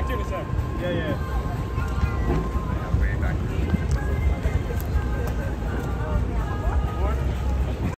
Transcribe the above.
back to you in a sec. Yeah, yeah.